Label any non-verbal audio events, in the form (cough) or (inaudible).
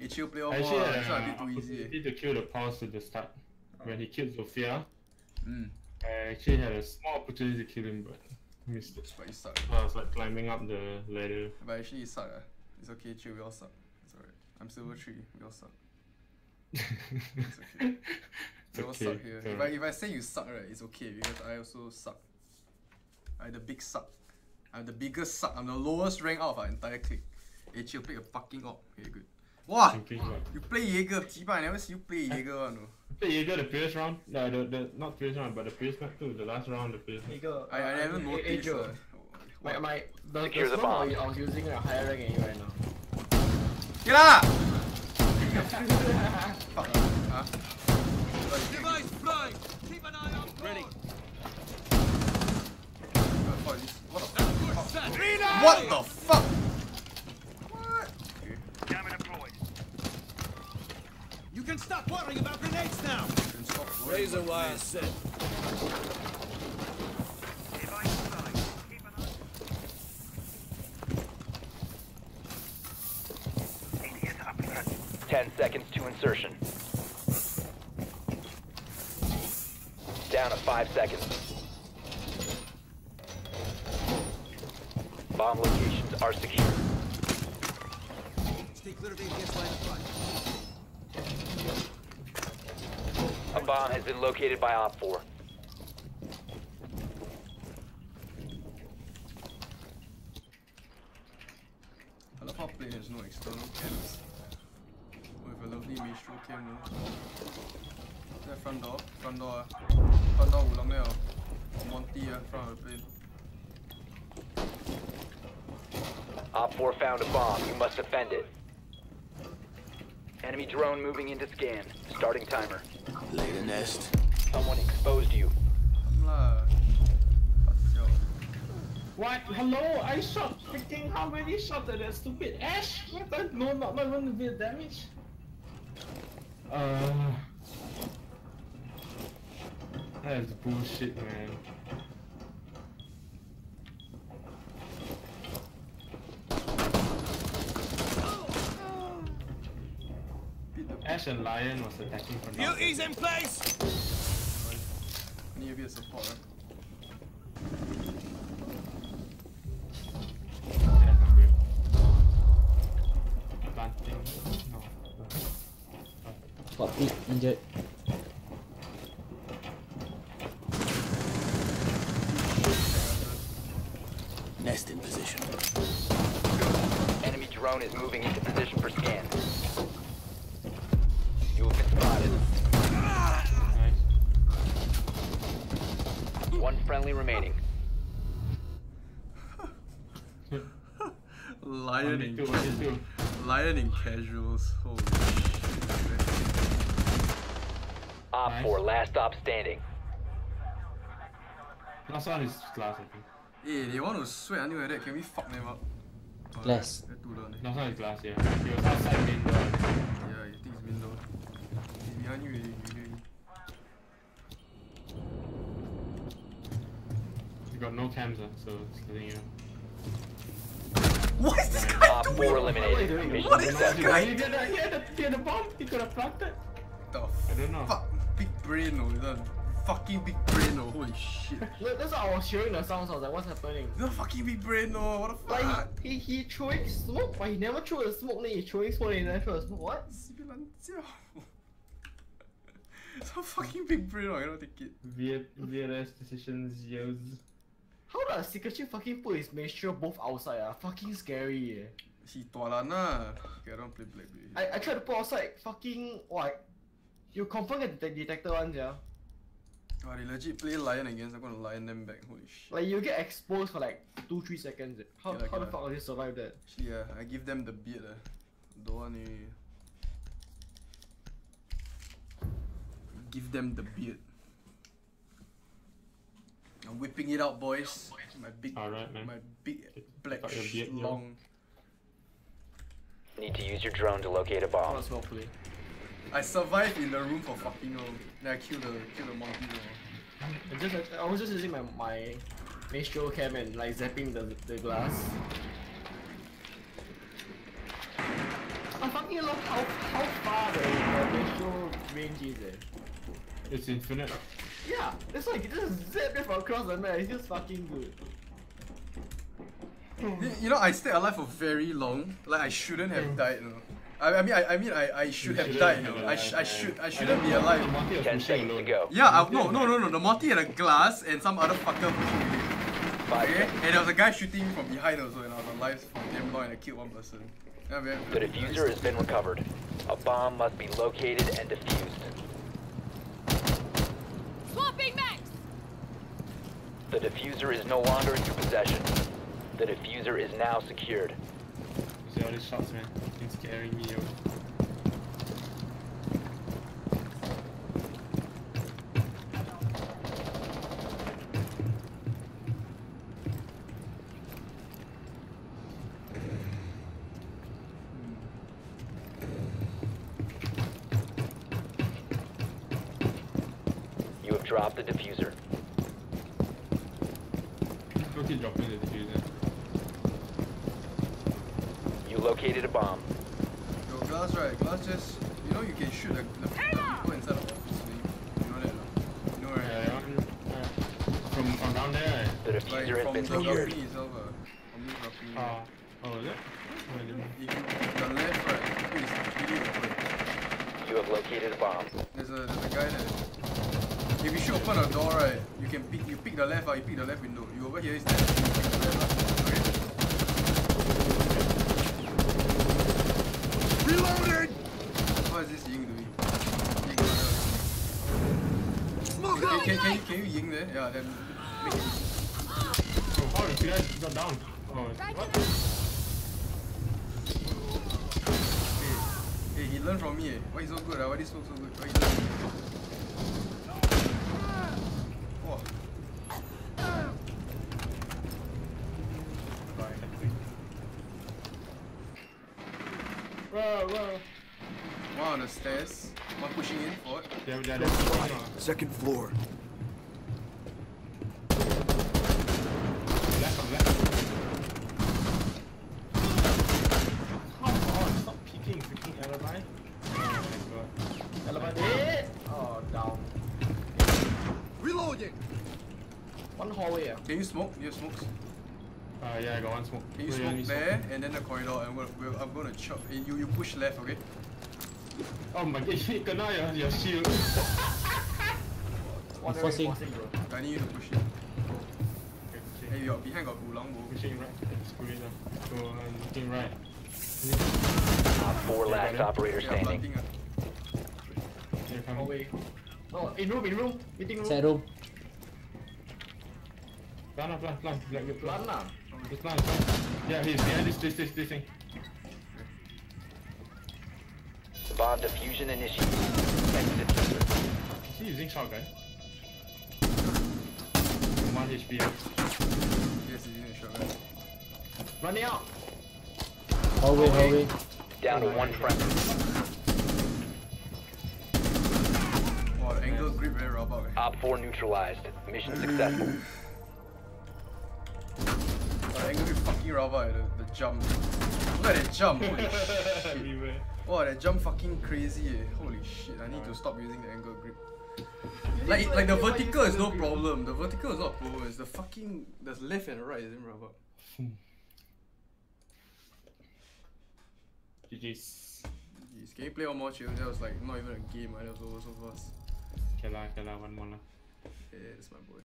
Hey, chill play all Actually, more. uh, This one a bit too easy. to kill the pulse at the start. When he killed Zofia, Mm. I actually had a small opportunity to kill him, but missed it. But you suck. I was like climbing up the ladder. But actually, you suck. Uh. It's okay, chill. We all suck. It's alright. I'm silver three. We all suck. (laughs) It's okay. It's We all okay, suck here. it's If I, if I say you suck, right, it's okay because I also suck. I'm the big suck. I'm the biggest suck. I'm the lowest rank out of our entire clique. Hey, chill. Play a fucking op. Okay, good. Wow! What? You play Jaeger, Jiba, I never see you play Jaeger one. No. Hey, you the previous round? No, the, the not previous round, but the previous map too. The last round, the previous map. Eagle, I, I uh, never A- noticed. Angel. Uh, My, my, the, Secure the the bomb. I was using a higher rank than you right now. Get out! (laughs) Fuck. Huh? Device flying. Keep an eye on Ready. What the an Ten seconds to insertion. Down to five seconds. Bomb locations are secure. Stay clear of against line of fire. Bomb has been located by Op 4. I love how play has no external cams. With a lovely Maestro cam though. That front door, front door, front door 五了 Monty ah, front of the plane. Op 4 found a bomb. You must defend it. Enemy drone moving into scan. Starting timer. Lay the nest. Someone exposed you. Come lah. Fuck yourself. What? Hello? I shot freaking how many shots at that stupid Ash? What the? No, not, not even a bit of damage. Uh. That is bullshit, man. Beat the Lion was attacking from down. Beauty's in place. Need a bit of support. Yeah, not good. Planting. No. Got beat, injured. Nest in position. Enemy drone is moving into position for scan. One friendly remaining. (laughs) Lion Only in two. Lion in casuals. Holy shit. Op Nice. 4, last stop standing. Last one is glass, I think. Hey, they want to sweat until like that. Can we fuck them up? Glass. they're too long, eh. Last one is glass, yeah. He was outside main door. Yeah, you think it's window. He's behind you already, you hear him. Got no Kamza, so it's letting you. What is this guy uh, doing? Four eliminated. What is this guy doing? He had a, bomb, he could have plugged it. The I don't know. Fuck, big brain, oh, that fucking big brain, oh, holy shit. (laughs) That's why I was hearing the sounds, I was like, what's happening? The fucking big brain, oh, what the fuck? Like, he, he throwing smoke, but he never threw the smoke, then he throwing smoke, and he never threw the smoke. What? It's (laughs) a fucking big brain, oh, I don't take it. VLS decisions, yos. How does Sikachi fucking put his Maestro both outside? Ah, fucking scary. Eh. He tualan lah. Okay, I don't play black. I I tried to put outside. Fucking what? You confirm get the detector one, yeah. Oh, they legit play lion against. I'm gonna lion them back. Holy shit. Like you get exposed for like two three seconds. eh. How Yeah, how the fuck will you survive that? Actually, yeah, I give them the beard. Uh. Don't want to. Give them the beard. I'm whipping it out, boys. My big, Alright, man. my big black Got your sh- beard, long. Need to use your drone to locate a How bomb. does well play? I survived in the room for fucking long. Then I killed the kill the monkey. though. I just I was just using my my Maestro cam and like zapping the the glass. I'm fucking you look how how far the, the ratio range is. Eh. It's infinite. Yeah, it's like you just zip it from across the map. It's just fucking good. You, you know, I stayed alive for very long. Like I shouldn't have died. You know. I, I mean, I, I mean, I, I should have died. have You know. I, sh- I should, I I shouldn't know. be alive. Monty was 10 pushing seconds to alone. go. Yeah, I, no, no, no, no. The Morty had a glass and some other fucker pushing me. Five Okay, and there was a guy shooting me from behind also, and I was alive for damn long, and I killed one person. Yeah, very, The very defuser has been recovered. A bomb must be located and defused. Swapping max! The defuser is no longer in your possession. The defuser is now secured. See all these shots, man. It's scaring me. Yo. You have dropped the defuser. Don't keep dropping the defuser. You located a bomb. Yo, glass right, glass just, you know you can shoot the, the, the people inside the office, you know that, no? You know right? Yeah, that one, uh, from from down there. Right? The Like defuser has from been the secured. itself, uh, from this balcony. Uh, oh, is it? Oh, I didn't. You, the left, right, is really open. You have located a bomb. There's a, there's a guy that, if you should open a door, right, you can pick, you pick the left, uh, you pick the left window. You over here is there, you pick the left, uh, okay? Reloading! What is this Ying doing? Ying, Smoke can, can, can, you, can you Ying there? Yeah, then make it. Oh, oh, the guy got down. Oh, what? Hey, he learned from me. Eh. Why he so good? Ah? Why this smoke so good? Why he learn? Wow. Whoa, whoa. One on the stairs. One pushing in forward. Yeah, yeah, that's Second floor. left, on left. Come on, stop peeking, freaking alibi. Oh my god. Alibi dead. Oh, down. Reloading! One hallway. Can you smoke? You have smokes? Uh, yeah, I got one smoke. Can you Wait, smoke let me there and then the corridor? And we're, we're, I'm gonna chop. eh, You you push left, okay? Oh my (laughs) god, kena your, your shield. One (laughs) forcing. forcing, bro. I need you to push it. Okay, Hey, okay. your behind got Ulang Bo. Pushing right. Screw it now. So I'm looking right. Op 4 last Yeah, operator Yeah, standing. planting. ah. You're coming. Hallway. No, in room, in room. Meeting room. Set room. Plan, plan, plan. Like, you plan. Run lah. Just plan, plan. Yeah, he's behind this, this, this, this thing. Bomb diffusion initiated. Exit diffuser. Is he using shotgun? One HP. yeah. Yes, he's in a shot, right? Running out. Hallway, hallway. Down to one friendly. Wow, angle grip very rabak. Eh. Op 4 neutralized. Mission successful. The angle grip fucking rabak. eh, The, the jump. Look at that jump. Holy (laughs) shit. Wow, that jump fucking crazy. Eh. Holy shit. I need to stop using the angle grip. Like, like the vertical is no problem. The vertical is not a problem. It's the fucking the left and the right is in rabak. GG's. Jeez, Can you play one more chill? That was like not even a game. Right? That was over so fast. Okay lah, okay lah, one more lah. Yeah, that's my boy.